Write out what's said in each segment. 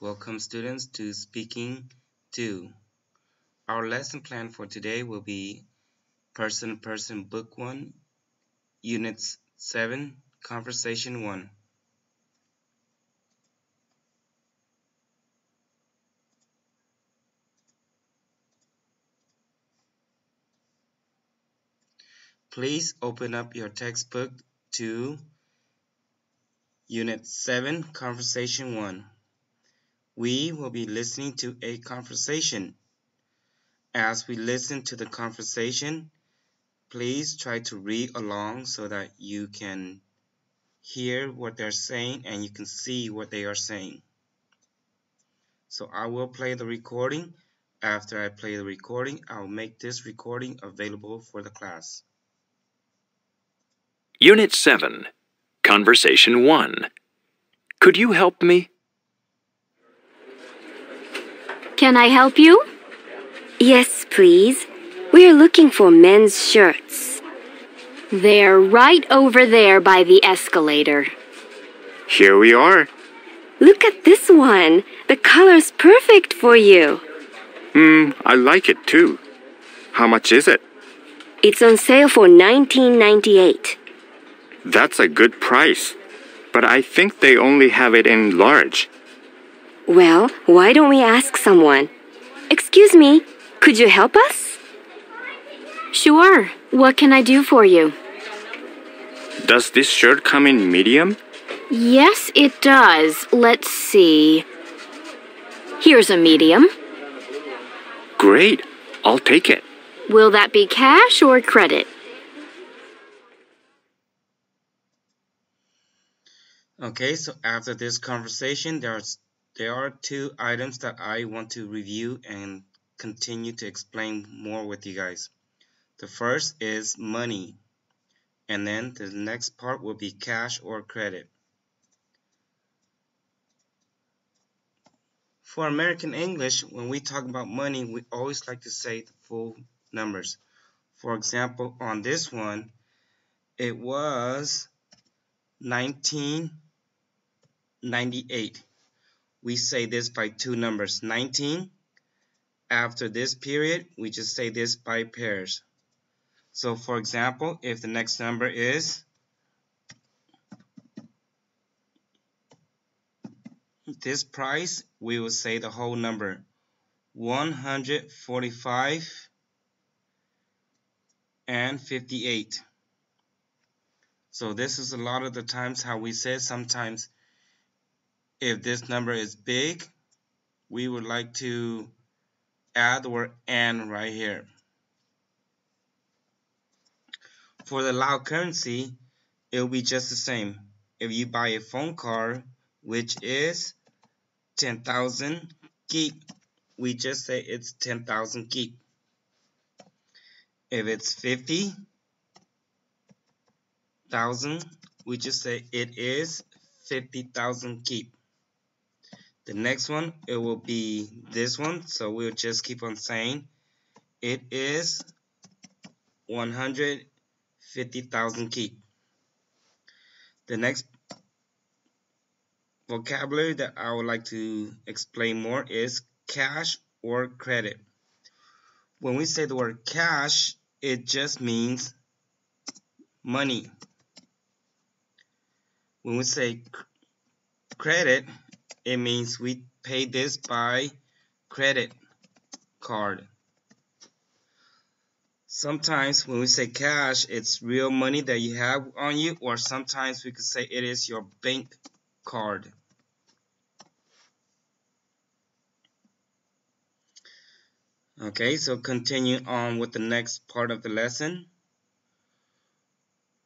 Welcome students to Speaking 2. Our lesson plan for today will be Person to Person Book 1, Units 7, Conversation 1. Please open up your textbook to Unit 7, Conversation 1. We will be listening to a conversation. As we listen to the conversation, please try to read along so that you can hear what they're saying and you can see what they are saying. So I will play the recording. After I play the recording, I'll make this recording available for the class. Unit 7, Conversation 1. Could you help me? Can I help you? Yes, please. We're looking for men's shirts. They're right over there by the escalator. Here we are. Look at this one. The color's perfect for you. Hmm, I like it too. How much is it? It's on sale for 19.98. That's a good price. But I think they only have it in large. Well, why don't we ask someone? Excuse me, could you help us? Sure. What can I do for you? Does this shirt come in medium? Yes, it does. Let's see. Here's a medium. Great. I'll take it. Will that be cash or credit? Okay, so after this conversation, there's there are two items that I want to review and continue to explain more with you guys. The first is money, and then the next part will be cash or credit. For American English, when we talk about money, we always like to say the full numbers. For example, on this one, it was 1998 we say this by two numbers 19 after this period we just say this by pairs. So for example if the next number is this price we will say the whole number 145 and 58 so this is a lot of the times how we say sometimes if this number is big, we would like to add word and right here. For the Lao currency, it will be just the same. If you buy a phone card, which is 10,000 kip, we just say it's 10,000 kip. If it's 50,000, we just say it is 50,000 kip. The next one, it will be this one. So we'll just keep on saying it is 150,000 kip. The next vocabulary that I would like to explain more is cash or credit. When we say the word cash, it just means money. When we say credit, it means we pay this by credit card. Sometimes when we say cash, it's real money that you have on you, or sometimes we could say it is your bank card. Okay, so continue on with the next part of the lesson.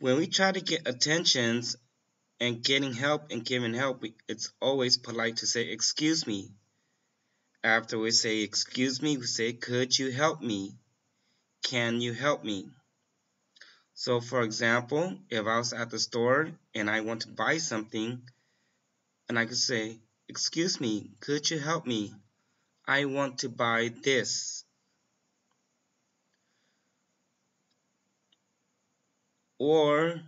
When we try to get attentions and getting help and giving help, it's always polite to say, excuse me. After we say, excuse me, we say, could you help me? Can you help me? So for example, if I was at the store and I want to buy something, and I could say, excuse me, could you help me? I want to buy this. Or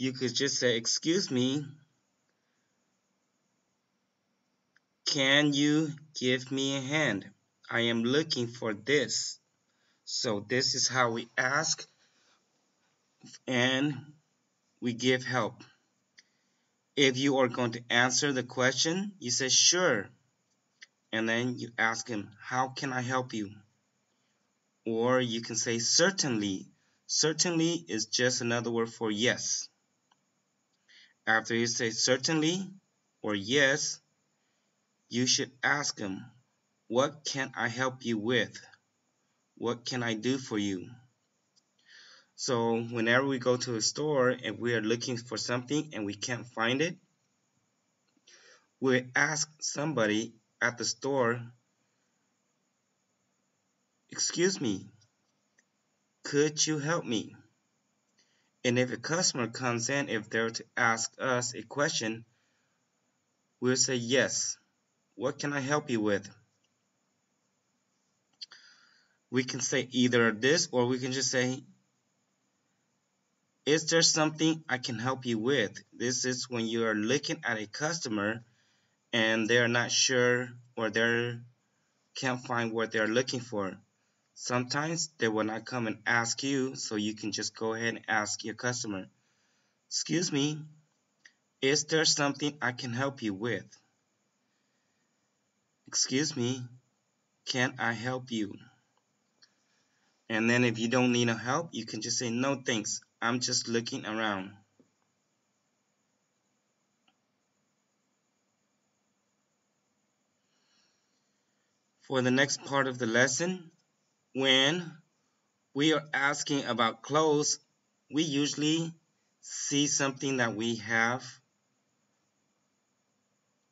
you could just say, excuse me, Can you give me a hand? I am looking for this. So this is how we ask and we give help. If you are going to answer the question, you say sure. And then you ask him, how can I help you? Or you can say certainly. Certainly is just another word for yes. After you say certainly or yes, you should ask him, what can I help you with? What can I do for you? So whenever we go to a store and we are looking for something and we can't find it, we ask somebody at the store, excuse me, could you help me? And if a customer comes in, if they're to ask us a question, we'll say yes. What can I help you with? We can say either this or we can just say is there something I can help you with? This is when you are looking at a customer and they're not sure or they can't find what they're looking for. Sometimes they will not come and ask you, so you can just go ahead and ask your customer, Excuse me, is there something I can help you with? Excuse me, can I help you? And then if you don't need no help, you can just say, No thanks, I'm just looking around. For the next part of the lesson, when we are asking about clothes, we usually see something that we have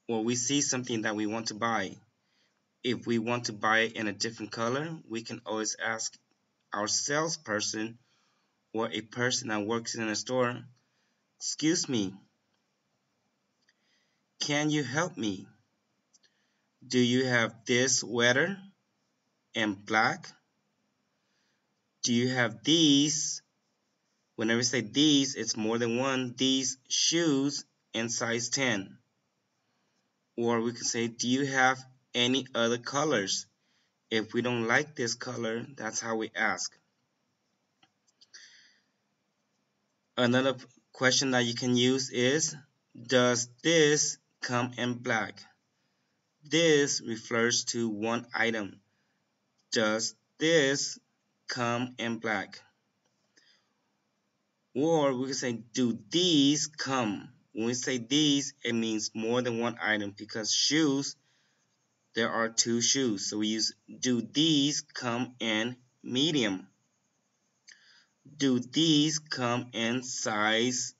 or we see something that we want to buy. If we want to buy it in a different color, we can always ask our salesperson or a person that works in a store, Excuse me, can you help me? Do you have this sweater in black? Do you have these? Whenever we say these, it's more than one. These shoes in size 10. Or we can say, do you have any other colors? If we don't like this color, that's how we ask. Another question that you can use is, does this come in black? This refers to one item. Does this come in black? Or we can say, do these come? When we say these, it means more than one item because shoes, there are two shoes. So we use, do these come in medium? do these come in size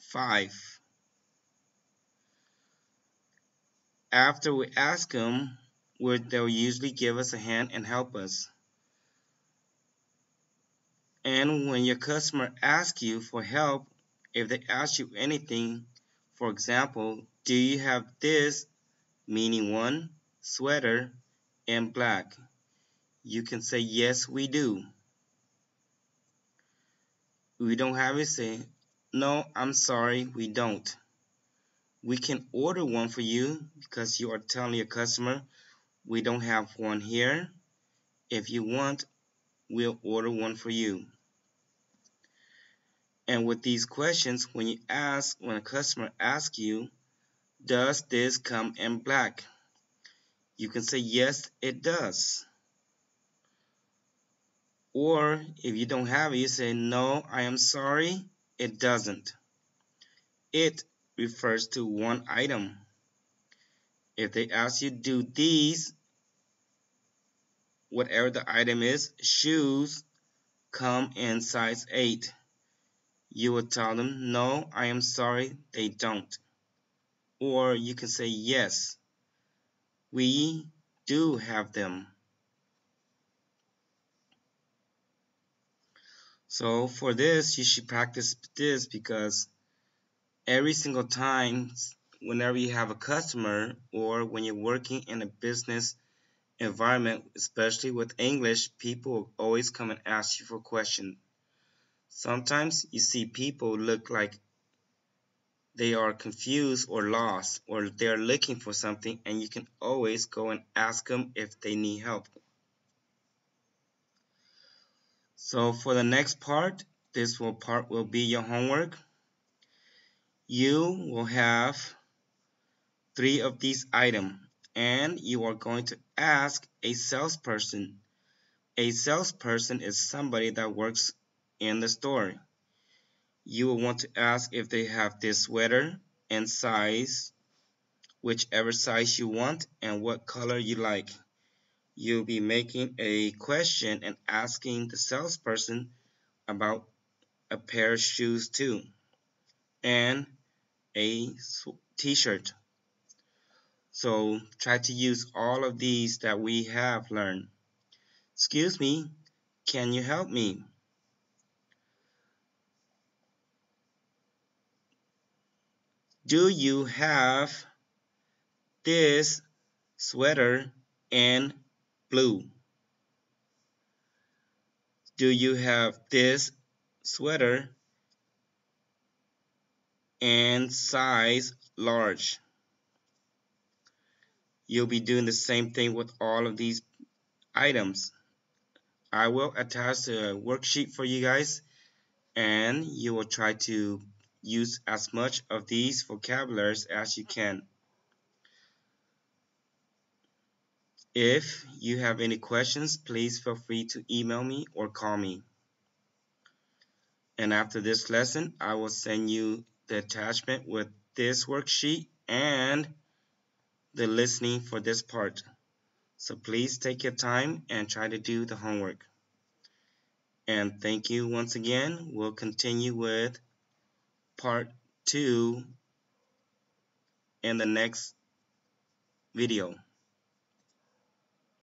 5? After we ask them, they'll usually give us a hand and help us. And when your customer asks you for help, if they ask you anything, for example, do you have this, meaning one, sweater, in black? You can say, yes, we do we don't have it, say, no, I'm sorry, we don't. We can order one for you because you are telling your customer we don't have one here. If you want, we'll order one for you. And with these questions, when you ask, when a customer asks you, does this come in black? You can say, yes, it does. Or if you don't have it, you say, no, I am sorry, it doesn't. It refers to one item. If they ask you, do these, whatever the item is, shoes, come in size 8? You will tell them, no, I am sorry, they don't. Or you can say, yes, we do have them. So for this, you should practice this because every single time, whenever you have a customer or when you're working in a business environment, especially with English, people always come and ask you for questions. Sometimes you see people look like they are confused or lost or they're looking for something and you can always go and ask them if they need help. So for the next part, this will part will be your homework. You will have three of these items and you are going to ask a salesperson. A salesperson is somebody that works in the store. You will want to ask if they have this sweater and size, whichever size you want and what color you like. You'll be making a question and asking the salesperson about a pair of shoes too and a t-shirt. So try to use all of these that we have learned. Excuse me, can you help me? Do you have this sweater in blue? Do you have this sweater and size large? You'll be doing the same thing with all of these items. I will attach a worksheet for you guys and you will try to use as much of these vocabularies as you can. If you have any questions, please feel free to email me or call me. And after this lesson, I will send you the attachment with this worksheet and the listening for this part. So please take your time and try to do the homework. And thank you once again. We'll continue with part 2 in the next video.